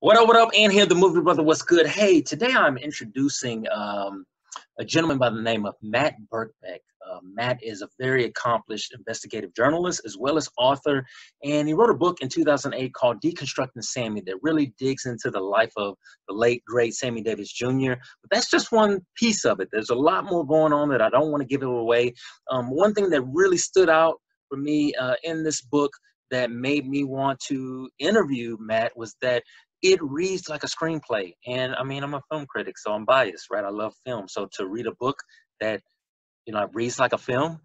What up, what up? And here, the Movie Brutha, what's good? Hey, today I'm introducing um, a gentleman by the name of Matt Birkbeck. Uh, Matt is a very accomplished investigative journalist as well as author, and he wrote a book in 2008 called Deconstructing Sammy that really digs into the life of the late, great Sammy Davis Jr. But that's just one piece of it. There's a lot more going on that I don't want to give it away. Um, one thing that really stood out for me uh, in this book that made me want to interview Matt was that it reads like a screenplay. And I mean, I'm a film critic, so I'm biased, right? I love film. So to read a book that, you know, reads like a film,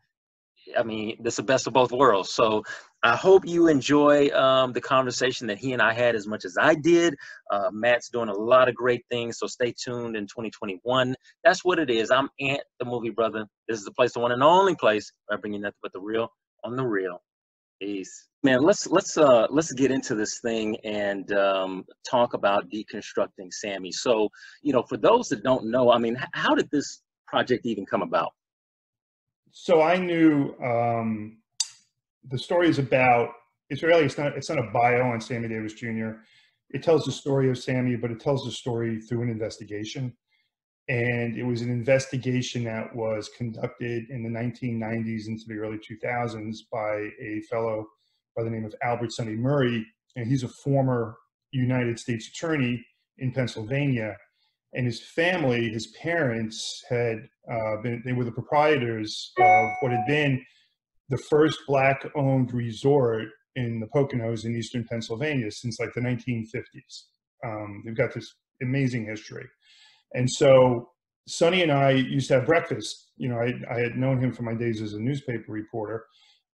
I mean, that's the best of both worlds. So I hope you enjoy um, the conversation that he and I had as much as I did. Uh, Matt's doing a lot of great things, so stay tuned in 2021. That's what it is. I'm Ant, the Movie Brutha. This is the place, the one and only place where I bring you nothing but the real on the real. Peace. Man, let's let's uh let's get into this thing and um, talk about deconstructing Sammy. So, you know, for those that don't know, I mean, how did this project even come about? So I knew um, the story is about. It's really it's not it's not a bio on Sammy Davis Jr. It tells the story of Sammy, but it tells the story through an investigation and it was an investigation that was conducted in the 1990s into the early 2000s by a fellow by the name of Albert Sonny Murray, and he's a former United States attorney in Pennsylvania. And his family, his parents, had uh, been they were the proprietors of what had been the first black-owned resort in the Poconos in eastern Pennsylvania since like the 1950s. Um, they've got this amazing history. And so Sonny and I used to have breakfast. You know, I, I had known him from my days as a newspaper reporter.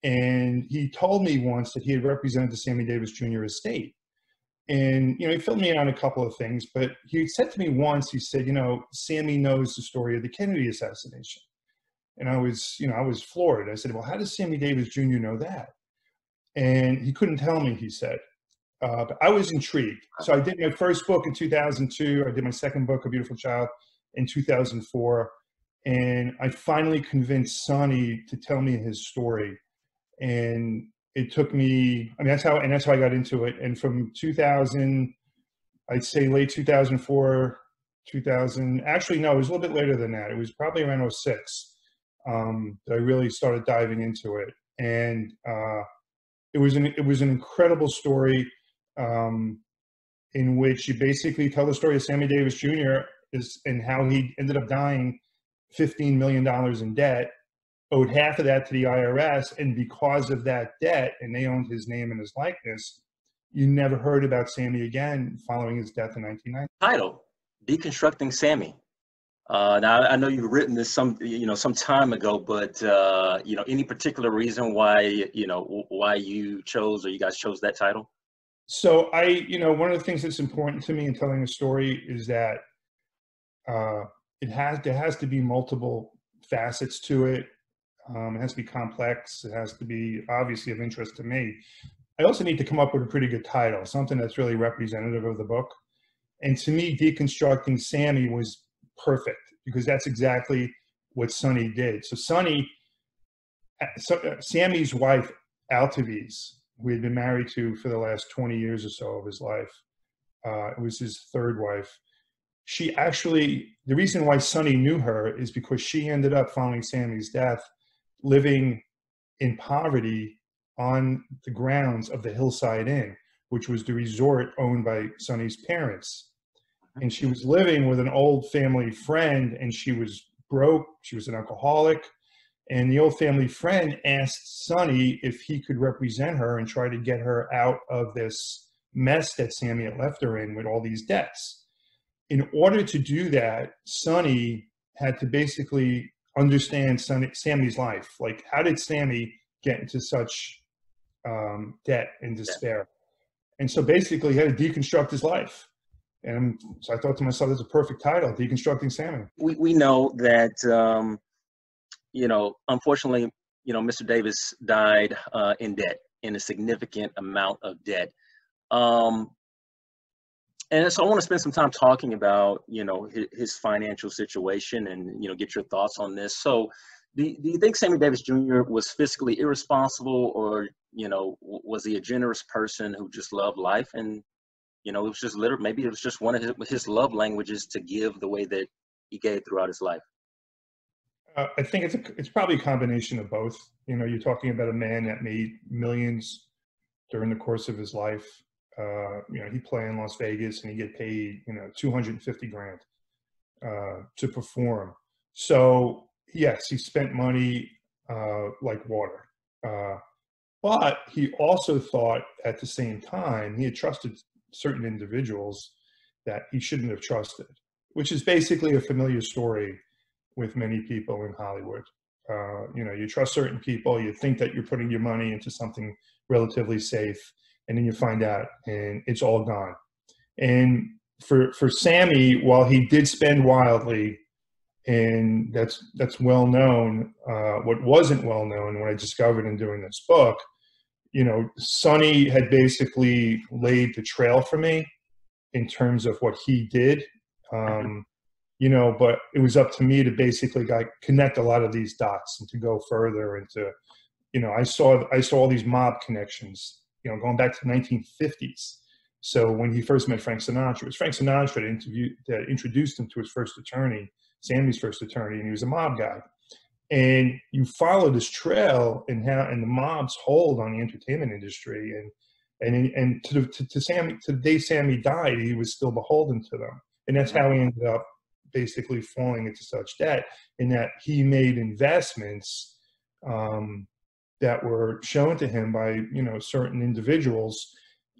And he told me once that he had represented the Sammy Davis Jr. estate. And, you know, he filled me in on a couple of things, but he said to me once, he said, you know, Sammy knows the story of the Kennedy assassination. And I was, you know, I was floored. I said, well, how does Sammy Davis Jr. know that? And he couldn't tell me, he said. Uh, but I was intrigued. So I did my first book in 2002. I did my second book, A Beautiful Child, in 2004. And I finally convinced Sonny to tell me his story. And it took me, I mean, that's how, and that's how I got into it. And from 2000, I'd say late 2004, 2000, actually, no, it was a little bit later than that. It was probably around 06 um, that I really started diving into it. And uh, it was an, it was an incredible story um, in which you basically tell the story of Sammy Davis Jr. Is, and how he ended up dying $15 million in debt, owed half of that to the IRS, and because of that debt, and they owned his name and his likeness, you never heard about Sammy again following his death in 1990. Title: Deconstructing Sammy. Uh, now I know you've written this some you know some time ago, but uh, you know any particular reason why you know why you chose or you guys chose that title? So I, you know, one of the things that's important to me in telling a story is that uh, it has there has to be multiple facets to it. Um, it has to be complex. It has to be obviously of interest to me. I also need to come up with a pretty good title, something that's really representative of the book. And to me, deconstructing Sammy was perfect because that's exactly what Sonny did. So Sonny, uh, so, uh, Sammy's wife, Altovise, he had been married to for the last 20 years or so of his life. Uh, it was his third wife. She actually, the reason why Sonny knew her is because she ended up, following Sammy's death, living in poverty on the grounds of the Hillside Inn, which was the resort owned by Sonny's parents. And she was living with an old family friend, and she was broke. She was an alcoholic. And the old family friend asked Sonny if he could represent her and try to get her out of this mess that Sammy had left her in with all these debts. In order to do that, Sonny had to basically understand Sonny, Sammy's life. Like, how did Sammy get into such um, debt and despair? And so basically, he had to deconstruct his life. And so I thought to myself, "That's a perfect title, Deconstructing Sammy." We, we know that um, you know, unfortunately, you know, Mr. Davis died uh, in debt, in a significant amount of debt. Um, and so I want to spend some time talking about, you know, his, his, financial situation and, you know, get your thoughts on this. So do, do you think Sammy Davis Jr. was fiscally irresponsible or, you know, was he a generous person who just loved life? And You know, it was just literally maybe it was just one of his, his love languages to give the way that he gave throughout his life. Uh, I think it's a, it's probably a combination of both. You know, you're talking about a man that made millions during the course of his life. Uh, you know, he play in Las Vegas and he get paid, you know, 250 grand uh, to perform. So yes, he spent money uh, like water. Uh, but he also thought at the same time he had trusted certain individuals that he shouldn't have trusted, which is basically a familiar story with many people in Hollywood. Uh, you know, you trust certain people, you think that you're putting your money into something relatively safe, and then you find out and it's all gone. And for for Sammy, while he did spend wildly, and that's that's well known. Uh, what wasn't well known, what I discovered in doing this book, you know, Sonny had basically laid the trail for me in terms of what he did. Mm-hmm. Um, you know, but it was up to me to basically like connect a lot of these dots and to go further and to, you know, I saw I saw all these mob connections, you know, going back to the 1950s. So when he first met Frank Sinatra, it was Frank Sinatra that, interviewed, that introduced him to his first attorney, Sammy's first attorney, and he was a mob guy. And you follow this trail and how and the mob's hold on the entertainment industry and and and to the, to, to Sammy to the day Sammy died, he was still beholden to them, and that's mm-hmm. how he ended up basically falling into such debt in that he made investments um, that were shown to him by you know certain individuals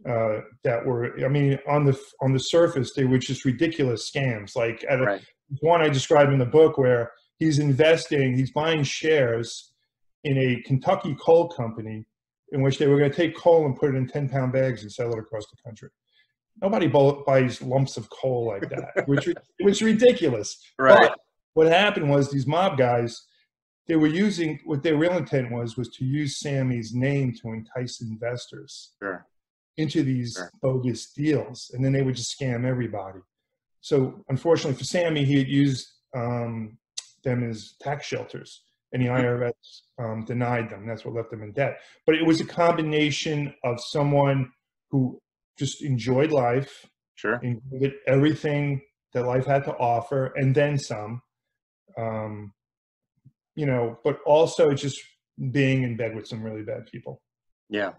uh, that were I mean on the on the surface they were just ridiculous scams. Like at a, one I described in the book where he's investing he's buying shares in a Kentucky coal company in which they were going to take coal and put it in 10 pound bags and sell it across the country nobody buys lumps of coal like that, which was ridiculous. Right. But what happened was these mob guys, they were using what their real intent was was to use Sammy's name to entice investors sure. into these sure. bogus deals, and then they would just scam everybody. So unfortunately for Sammy, he had used um, them as tax shelters, and the IRS um, denied them. That's what left them in debt. But it was a combination of someone who just enjoyed life. Sure. Enjoyed everything that life had to offer, and then some. Um, you know, but also just being in bed with some really bad people. Yeah,